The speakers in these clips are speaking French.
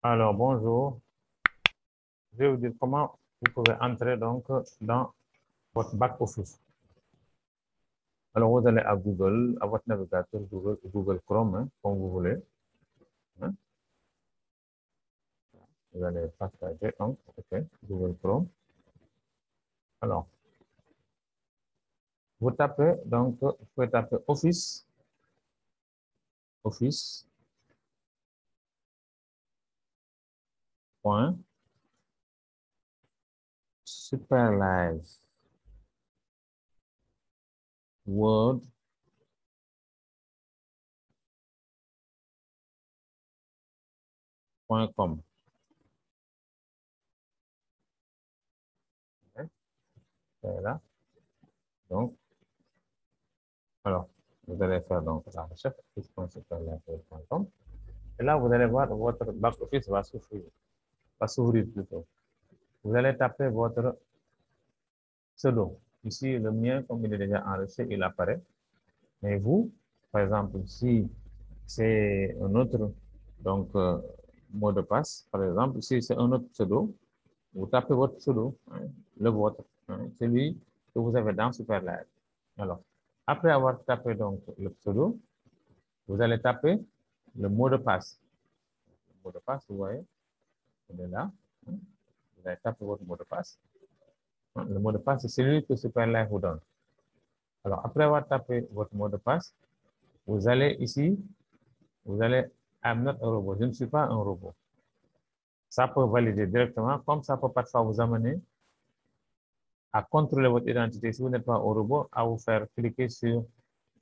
Alors, bonjour. Je vais vous dire comment vous pouvez entrer donc dans votre back office. Alors, vous allez à Google, à votre navigateur Google, Google Chrome, hein, comme vous voulez. Hein. Vous allez partager, donc, OK, Google Chrome. Alors, vous tapez, donc, vous pouvez taper Office, Office, point, Superlive, Word, point com. Là. Donc, alors, vous allez faire donc la recherche. Et là, vous allez voir votre back office va s'ouvrir, va s'ouvrir plutôt. Vous allez taper votre pseudo. Ici, le mien, comme il est déjà enregistré, il apparaît. Mais vous, par exemple, si c'est un autre donc, euh, mot de passe, par exemple, si c'est un autre pseudo, vous tapez votre pseudo, hein, le vôtre, hein, celui que vous avez dans Superlive. Alors, après avoir tapé donc le pseudo, vous allez taper le mot de passe. Le mot de passe, vous voyez, là. Hein. Vous allez taper votre mot de passe. Le mot de passe, c'est celui que Superlive vous donne. Alors, après avoir tapé votre mot de passe, vous allez ici, vous allez I'm not a robot. Je ne suis pas un robot. Ça peut valider directement, comme ça peut parfois vous amener à contrôler votre identité si vous n'êtes pas un robot, à vous faire cliquer sur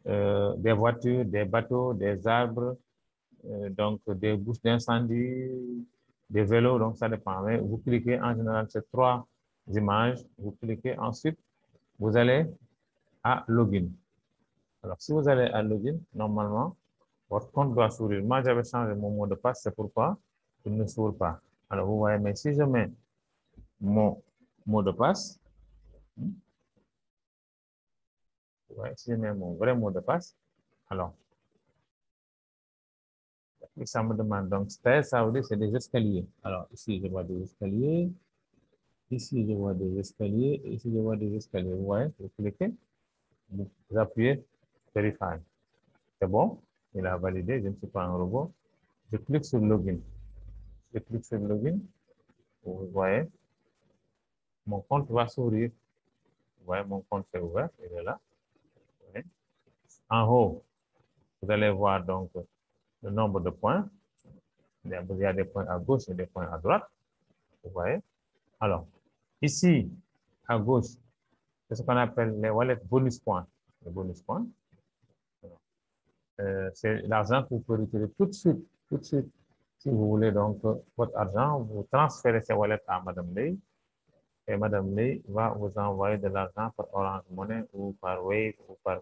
euh, des voitures, des bateaux, des arbres, euh, donc des bouches d'incendie, des vélos, donc ça dépend. Mais vous cliquez en général sur trois images, vous cliquez ensuite, vous allez à login. Alors, si vous allez à login, normalement, votre compte doit s'ouvrir. Moi, j'avais changé mon mot de passe, c'est pourquoi il ne s'ouvre pas. Alors, vous voyez, mais si je mets mon mot de passe, ouais, si je mets mon vrai mot de passe, alors, ça me demande donc veut dire c'est des escaliers. Alors, ici, je vois des escaliers. Ici, je vois des escaliers. Ici, je vois des escaliers. Vous voyez, vous cliquez, vous appuyez Verify. C'est bon? Il a validé, je ne suis pas un robot. Je clique sur Login. Je clique sur Login. Vous voyez, mon compte va s'ouvrir. Vous voyez, mon compte est ouvert, il est là. En haut, vous allez voir donc le nombre de points. Il y a des points à gauche et des points à droite. Vous voyez. Alors, ici, à gauche, c'est ce qu'on appelle les wallets bonus points. Les bonus points. Euh, c'est l'argent que vous pouvez retirer tout de suite, tout de suite. Si vous voulez donc votre argent, vous transférez ces wallets à Madame Ley et Madame Ley va vous envoyer de l'argent par Orange Money ou par Wave ou par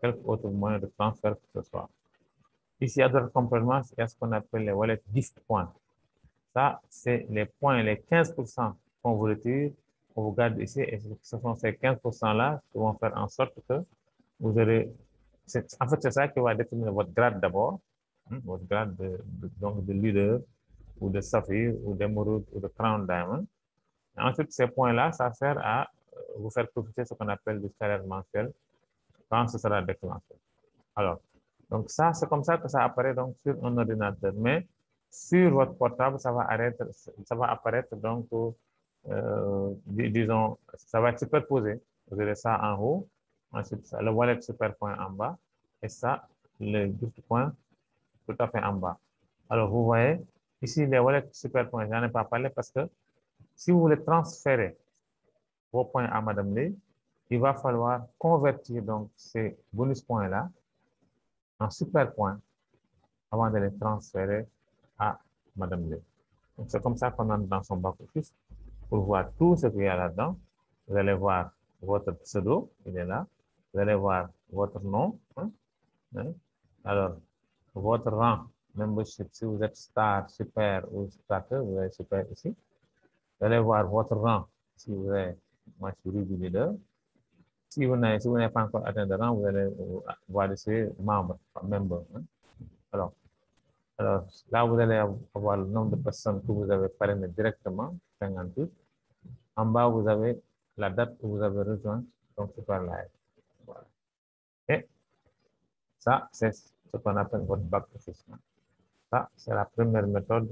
quelque autre moyen de transfert que ce soit. Ici, à d'autres compléments, il y a ce qu'on appelle les wallets gift points. Ça, c'est les points, les 15% qu'on vous retire, on vous garde ici, et ce sont ces 15%-là qui vont faire en sorte que vous aurez en fait, c'est ça qui va déterminer votre grade d'abord, votre grade de, donc de leader ou de saphir ou d'émeraude ou de crown diamond. Ensuite, ces points-là, ça sert à vous faire profiter de ce qu'on appelle du salaire mensuel quand ce sera déclenché. Alors, donc ça, c'est comme ça que ça apparaît donc sur un ordinateur. Mais sur votre portable, ça va, arrêter, ça va apparaître donc, euh, disons, ça va être superposé. Vous aurez ça en haut Ensuite, ça, le wallet super point en bas. Et ça, le gift point tout à fait en bas. Alors, vous voyez, ici, les wallets super points, je n'en ai pas parlé parce que si vous voulez transférer vos points à Madame Lee, il va falloir convertir donc ces bonus points-là en super points avant de les transférer à Madame. Donc, c'est comme ça qu'on entre dans son back-office pour voir tout ce qu'il y a là-dedans. Vous allez voir votre pseudo, il est là. Vous allez voir votre nom. Hein, hein. Alors, votre rang, membership, si vous êtes star, super ou starter, vous avez super ici. Vous allez voir votre rang, si vous êtes, moi je suis leader. Si vous n'avez pas encore atteint de rang, vous allez voir ici membre, member. Hein. Alors, là, vous allez avoir le nombre de personnes que vous avez parrainé directement, 58. En bas, vous avez la date où vous avez rejoint donc Super Live. Voilà. Et ça, c'est ce qu'on appelle votre back office. Ça, c'est la première méthode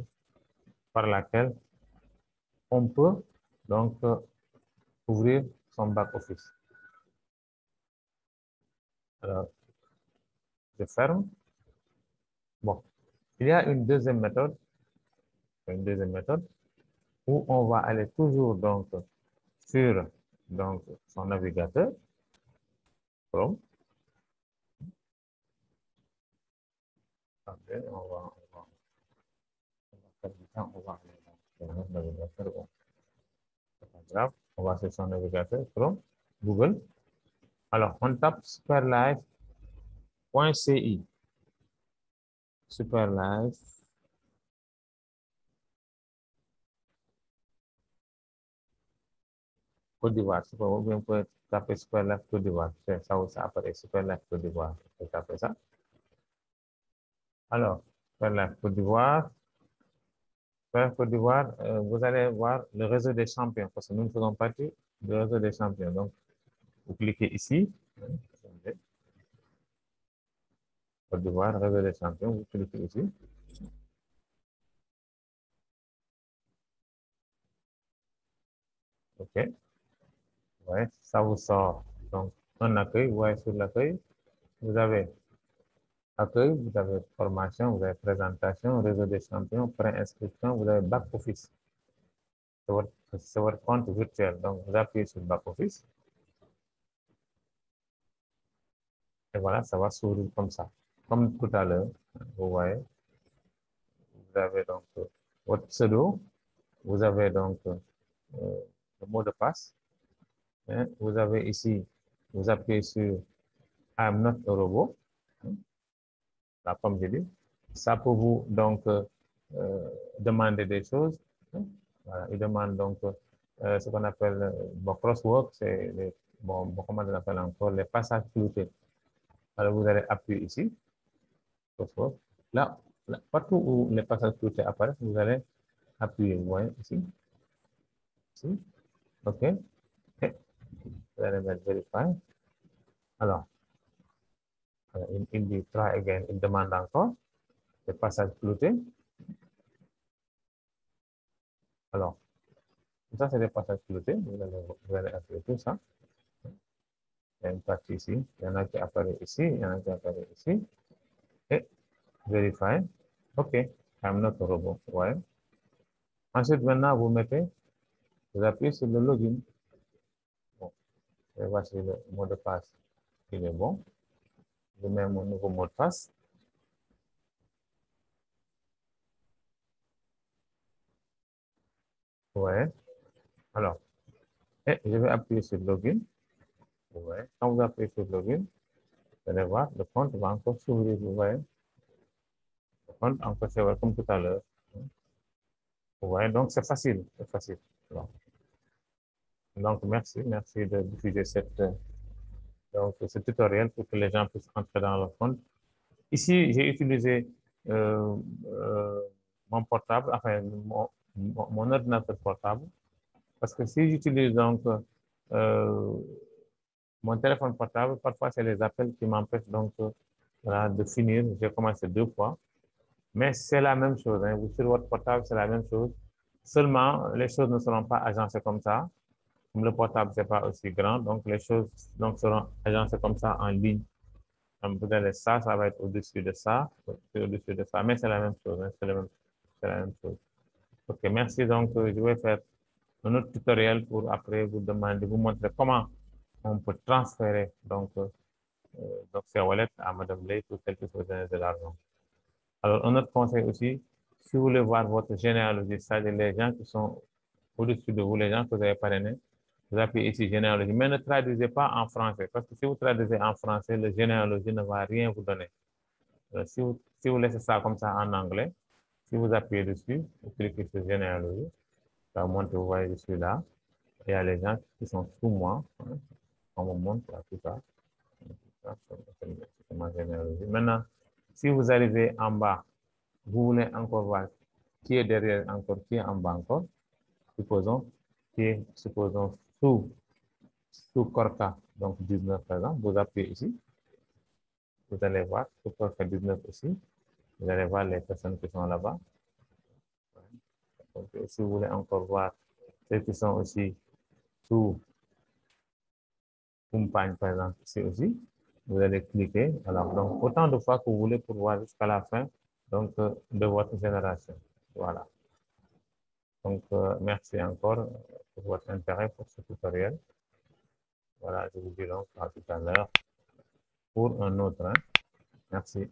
par laquelle on peut donc ouvrir son back office. Alors, je ferme. Bon, il y a une deuxième méthode, une deuxième méthode où on va aller toujours donc sur donc son navigateur Chrome. Après, on va, on va, on va faire du temps, on va aller navigateur. Pas grave, on va sur son navigateur Chrome, Google. Alors, on tape superlife.ci. Superlife. Côte d'Ivoire. Vous pouvez taper Superlife Côte d'Ivoire. Ça aussi apparaît Superlife Côte d'Ivoire. Vous pouvez taper ça. Alors, Superlife Côte d'Ivoire. Superlife Côte d'Ivoire, euh, vous allez voir le réseau des champions parce que nous faisons partie du réseau des champions. Donc, vous cliquez ici. Côte d'Ivoire, réseau des champions, vous cliquez ici. OK. Ouais, ça vous sort. Donc, un accueil, vous voyez sur l'accueil, vous avez accueil, vous avez formation, vous avez présentation, réseau des champions, pré-inscription, vous avez back office. C'est votre, compte virtuel. Donc, vous appuyez sur back office. Et voilà, ça va s'ouvrir comme ça. Comme tout à l'heure, vous voyez, vous avez donc votre pseudo, vous avez donc euh, le mot de passe. Hein, vous avez ici, vous appuyez sur I'm not a robot. Là, comme je dis, ça peut vous donc euh, demander des choses. Hein. Il demande donc euh, ce qu'on appelle bon, crosswalk, c'est bon, comment on appelle encore les passages cloutés. Alors, vous allez appuyer ici. Là, là, partout où les passages cloutés apparaissent, vous allez appuyer. Vous voyez ici. Ici. OK. OK. Vous allez mettre verify. Alors, il, il dit try again. Il demande encore les passages cloutés. Alors, ça, c'est des passages cloutés. Vous allez, vous allez appuyer tout ça. Il y a une partie ici. Il y en a qui apparaît ici. Il y en a qui apparaît ici. Et verify. OK. I'm not a robot. Ouais. Ensuite, maintenant, vous mettez, vous appuyez sur le login. Bon. Et voici le mot de passe. Il est bon. Je mets mon nouveau mot de passe. Ouais. Alors, et je vais appuyer sur login? Quand vous login, allez voir, le compte va encore s'ouvrir. Vous voyez, le compte encore s'ouvrir comme tout à l'heure. Vous voyez, donc c'est facile, c'est facile. Donc, merci, merci de diffuser cette, donc, ce tutoriel pour que les gens puissent entrer dans le compte. Ici, j'ai utilisé euh, euh, mon portable, enfin, mon, mon, ordinateur portable, parce que si j'utilise donc euh, mon téléphone portable, parfois c'est les appels qui m'empêchent donc voilà, de finir. J'ai commencé deux fois. Mais c'est la même chose. Hein. Sur votre portable, c'est la même chose. Seulement, les choses ne seront pas agencées comme ça. Le portable, c'est pas aussi grand. Donc, les choses donc, seront agencées comme ça en ligne. Vous allez ça, ça va être au-dessus de ça, au-dessus de ça. Mais c'est la même chose. Hein. C'est la, la même chose. OK, merci. Donc, je vais faire un autre tutoriel pour après vous demander, vous montrer comment on peut transférer euh, donc ces wallets à Madame Lay pour qu'elle puisse vous de l'argent. Alors, un autre conseil aussi, si vous voulez voir votre généalogie, c'est-à-dire les gens qui sont au-dessus de vous, les gens que vous avez parrainés, vous appuyez ici généalogie, mais ne traduisez pas en français, parce que si vous traduisez en français, le généalogie ne va rien vous donner. Alors, si, vous, si vous laissez ça comme ça en anglais, si vous appuyez dessus, vous cliquez sur généalogie, ça va montrer, vous voyez, je suis là. Il y a les gens qui sont sous moi. Hein, là, tout ça. Maintenant, si vous arrivez en bas, vous voulez encore voir qui est derrière encore, qui est en bas encore. Supposons qui est, supposons sous, sous Corca, donc 19 par exemple, vous appuyez ici. Vous allez voir, sous Corca 19 aussi. Vous allez voir les personnes qui sont là-bas. Si vous voulez encore voir ceux qui sont aussi sous compagne, par exemple, ici aussi, vous allez cliquer. Alors, donc, autant de fois que vous voulez pour voir jusqu'à la fin donc, euh, de votre génération. Voilà. Donc, euh, merci encore pour votre intérêt pour ce tutoriel. Voilà, je vous dis donc à tout à l'heure pour un autre. Hein. Merci.